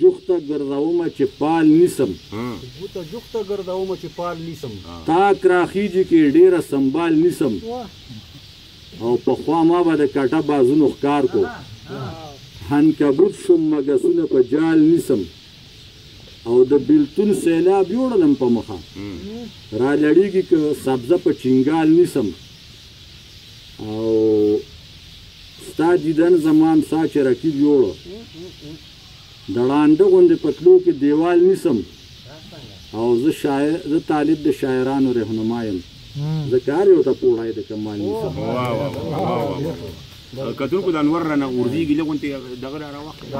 جوخته ګرځومه چې پال نیسم ګوته جوخته ګرځومه چې پال نیسم تاک راخیږي کې ډیره سنبال نیسم او په خوا ما به د کټه بازونو ښکار کو هنکبوت شم مګسونه په جال نیسم او د بیلتون سیلاب یوړلم په مخه را لړیږي که سبزه په چنګال نیسم او ستا دیدن زما امسا چې رقیب یوړو د ړانده غوندې په تلو کې دیوال نیسم او زه شاعر زه طالب د شاعرانو رهنما یم زه کار یو ته پوړای د کمال نیسم کتونکو د انور رانه غورځېږي لږ غونتې دغه را راوخت